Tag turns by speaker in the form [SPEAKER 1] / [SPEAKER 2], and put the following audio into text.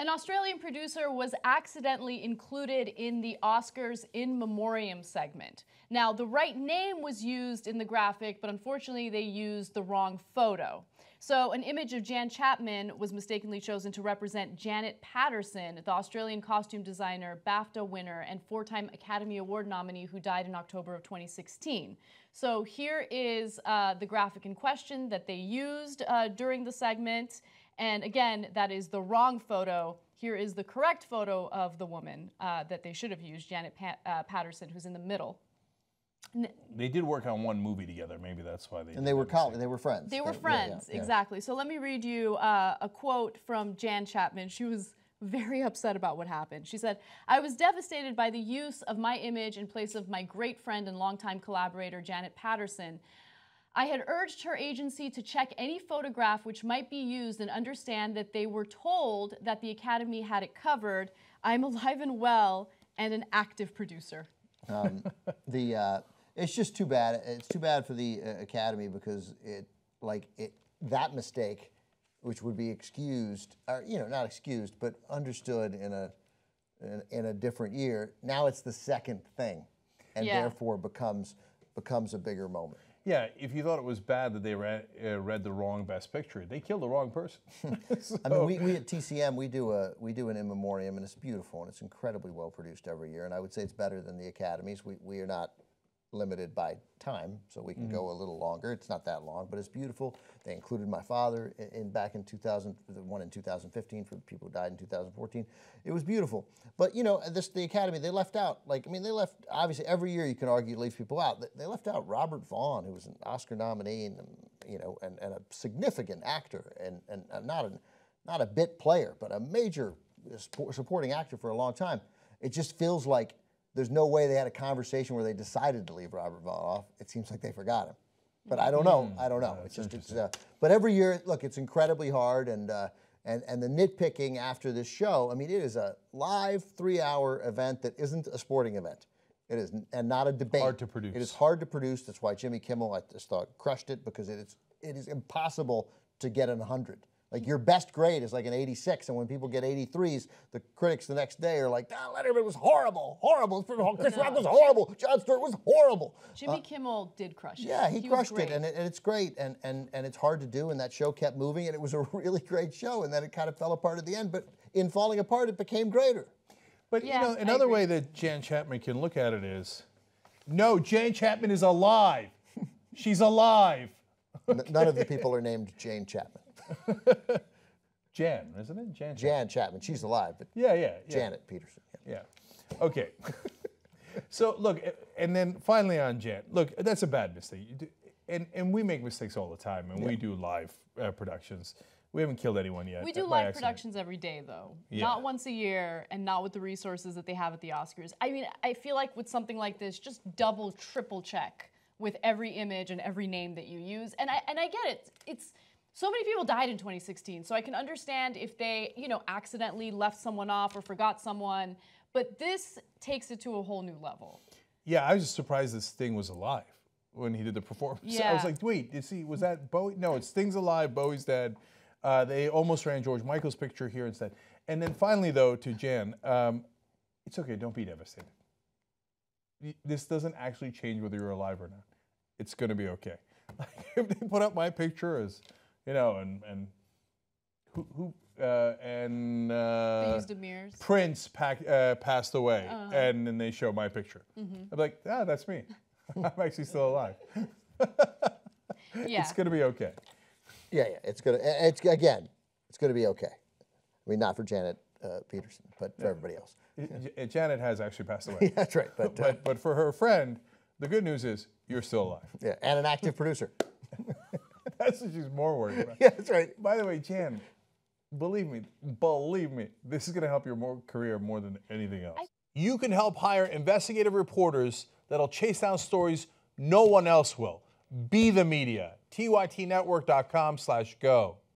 [SPEAKER 1] An Australian producer was accidentally included in the Oscars in memoriam segment. Now, the right name was used in the graphic, but unfortunately, they used the wrong photo. So, an image of Jan Chapman was mistakenly chosen to represent Janet Patterson, the Australian costume designer, BAFTA winner, and four time Academy Award nominee who died in October of 2016. So, here is uh, the graphic in question that they used uh, during the segment. And again, that is the wrong photo. Here is the correct photo of the woman uh, that they should have used, Janet uh, Patterson, who's in the middle.
[SPEAKER 2] They did work on one movie together. Maybe that's why they.
[SPEAKER 3] And they were col- they were friends.
[SPEAKER 1] They were friends, yeah, yeah, exactly. So let me read you uh, a quote from Jan Chapman. She was very upset about what happened. She said, I was devastated by the use of my image in place of my great friend and longtime collaborator, Janet Patterson. I had urged her agency to check any photograph which might be used and understand that they were told that the Academy had it covered. I'm alive and well and an active producer. Um,
[SPEAKER 3] the uh, it's just too bad. It's too bad for the uh, Academy because it like it that mistake, which would be excused, or you know not excused, but understood in a in, in a different year. Now it's the second thing, and yeah. therefore becomes becomes a bigger moment.
[SPEAKER 2] Yeah, if you thought it was bad that they read, uh, read the wrong Best Picture, they killed the wrong person.
[SPEAKER 3] so. I mean, we, we at TCM we do a we do an in memoriam, and it's beautiful and it's incredibly well produced every year. And I would say it's better than the academies. We we are not limited by time, so we can mm-hmm. go a little longer. It's not that long, but it's beautiful. They included my father in, in, back in 2000, the one in 2015 for people who died in 2014. It was beautiful, but you know, this the Academy they left out. Like I mean, they left obviously every year you can argue leaves people out. They, left out Robert Vaughn, who was an Oscar nominee and you know, and, and a significant actor and and not a not a bit player, but a major supporting actor for a long time. It just feels like there's no way they had a conversation where they decided to leave Robert Vaughn off. It seems like they forgot him. But I don't know. Mm. I don't know. it's just it's. Uh, but every year, look, it's incredibly hard, and uh, and and the nitpicking after this show. I mean, it is a live three-hour event that isn't a sporting event. It is, and not a debate.
[SPEAKER 2] Hard to produce.
[SPEAKER 3] It is hard to produce. That's why Jimmy Kimmel, I just thought, crushed it because it is it is impossible to get an 100. Like your best grade is like an 86, and when people get 83s, the critics the next day are like, "That Letterman was horrible, horrible. Chris no. Rock was horrible. Jon Stewart was horrible."
[SPEAKER 1] Jimmy uh, Kimmel did crush it.
[SPEAKER 3] Yeah, he, he crushed it, and, it, and it's great, and, and and it's hard to do, and that show kept moving, and it was a really great show, and then it kind of fell apart at the end, but in falling apart, it became greater.
[SPEAKER 2] But yeah, you know, another way that Jan Chapman can look at it is, no, Jan Chapman is alive. She's alive.
[SPEAKER 3] Okay. None of the people are named Jane Chapman.
[SPEAKER 2] Jan, isn't it? Jan.
[SPEAKER 3] Jan Chapman. She's alive, but
[SPEAKER 2] yeah, yeah,
[SPEAKER 3] yeah. Janet Peterson.
[SPEAKER 2] Yeah. yeah. Okay. so look, and then finally on Jan. Look, that's a bad mistake. Do, and and we make mistakes all the time, and yeah. we do live uh, productions. We haven't killed anyone yet.
[SPEAKER 1] We do live accident. productions every day, though. Yeah. Not once a year, and not with the resources that they have at the Oscars. I mean, I feel like with something like this, just double, triple check with every image and every name that you use. And I and I get it. It's so many people died in 2016, so I can understand if they, you know, accidentally left someone off or forgot someone, but this takes it to a whole new level.
[SPEAKER 2] Yeah, I was just surprised this thing was alive when he did the performance. Yeah. I was like, wait, did see was that Bowie? No, it's Sting's alive, Bowie's dead. Uh, they almost ran George Michael's picture here instead. And then finally, though, to Jan, um, it's okay, don't be devastated. This doesn't actually change whether you're alive or not. It's going to be okay. Like, if they put up my picture as you know, and and who who uh, and uh, Prince pack, uh, passed away, uh-huh. and then they show my picture. Mm-hmm. I'm like, ah, that's me. I'm actually still alive. yeah. It's gonna be okay.
[SPEAKER 3] Yeah, yeah, it's gonna. It's again, it's gonna be okay. I mean, not for Janet uh, Peterson, but for yeah. everybody else.
[SPEAKER 2] J- Janet has actually passed away.
[SPEAKER 3] that's right. But,
[SPEAKER 2] but uh, but for her friend, the good news is you're still alive.
[SPEAKER 3] Yeah, and an active producer.
[SPEAKER 2] That's what she's more worried about.
[SPEAKER 3] yeah, that's right.
[SPEAKER 2] By the way, Jan, believe me, believe me, this is going to help your more career more than anything else. I- you can help hire investigative reporters that'll chase down stories no one else will. Be the media. TYTnetwork.com slash go.